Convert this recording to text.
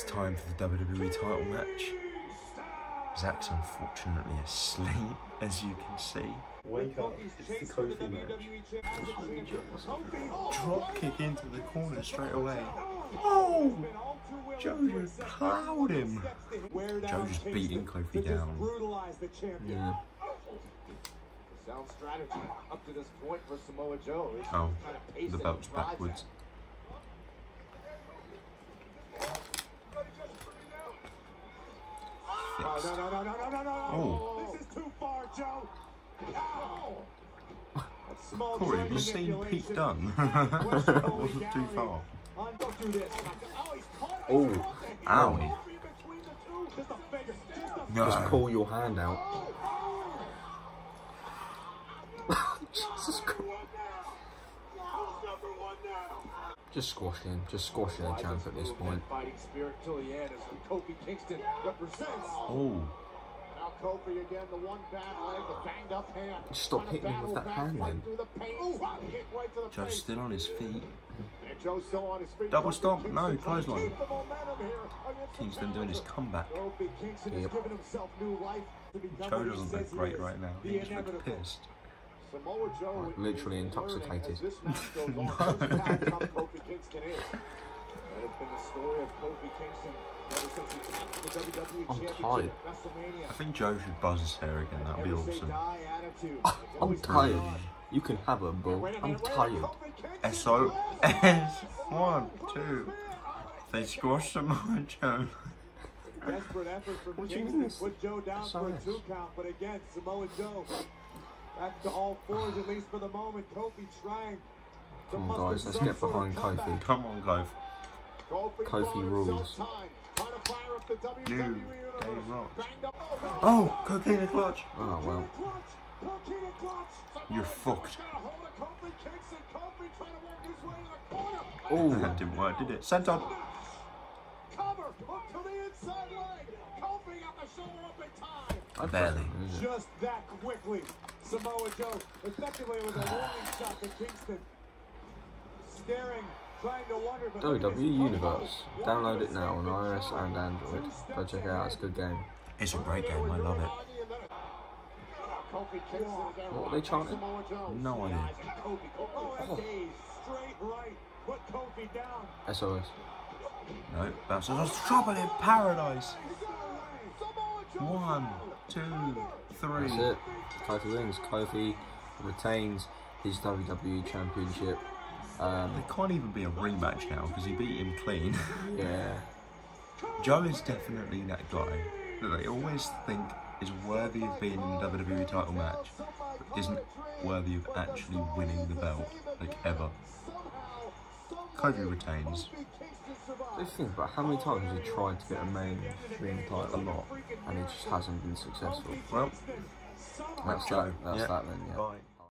It's time for the WWE title match. Zach's unfortunately asleep, as you can see. Wake up, it's the Kofi match. Drop kick into the corner straight away. Oh! Joe just plowed him. Joe just beating Kofi down. Yeah. Sound strategy up to this point for Samoa Joe. Oh, trying to pace the belt's backwards. it. Oh, no, no, no, no, no, no, no. Oh. This is too far, Joe. Ow. Small Corey, have you seen Pete manipulation. Dunne? Where's wasn't too far. On, don't do this. Oh, he's caught. Oh, He's caught the heel. owie. Kofi between the two. Just a finger. Just a No. Just pull your hand out. Jesus Christ. Who's number one now? Just squash him. Just squash the champ at this point. Fighting spirit till the end as Kofi Kingston represents. Oh, Kofi again, the one bad leg, the banged up hand. Stop hitting him with that hand then. through the pain. Drop kick right Joe's still on his feet. Joe's still on his feet. Double stomp, no, clothesline. keep the momentum here against the Kingston doing his comeback. Kofi Kingston has Yep. given himself new life to become Joe doesn't look great right now. the He just looks pissed. Samoa Joe Like, is literally learning intoxicated. as this match goes on just how tough Kofi Kingston is. That has been the story of Kofi Kingston ever since he captured the WWE I'm tired. I think Joe should buzz his hair again. That'd be awesome. die attitude. Ah, It's I'm tired. You can have it, bro. Wait a I'm minute, wait a tired. minute, Kofi Kingston S O lands. S. One, two. They squashed Samoa Joe. Desperate effort from What do you Kingston mean put Joe down for a two count, but again, Samoa Joe back to all fours at least for the moment. Kofi trying to Come on, guys, let's get behind. Kofi. Come on, Glove. Kofi, Kofi rules. time, trying to fire up the WWE You, universe. Dave Rock. Banged up. Oh, oh Coquina Clutch. Oh, well. Clutch, You're Samoa fucked. Got a hold of Kofi Kingston. Kofi trying to work his way to the corner. Oh, That didn't work, did it? Senton. Cover up to the inside leg. Kofi got the shoulder up in time. I Barely. Just that quickly. Samoa Joe effectively with a warning shot to Kingston. Staring, trying to wonder. but WWE. Universe. Download it now on iOS and Android. Go check it out. It's a good game. It's a great game. I love it. Kofi Kingston. What were they chanting? No idea. Oh, and a gaze straight right. Put Kofi down. SOS. No, that's us. Trouble in paradise. One, two, three. That's it. Kofi wins. Kofi retains his WWE Championship. Um, There can't even be a rematch now because he beat him clean. yeah. Joe is definitely that guy that they always think is worthy of being in a WWE title match, but isn't worthy of actually winning the belt, like ever. Kofi retains. Just think about how many times has he tried to get a main? mainstream title a lot, and he just hasn't been successful. Well, That's that. That's Yeah. that then. Yeah. Bye.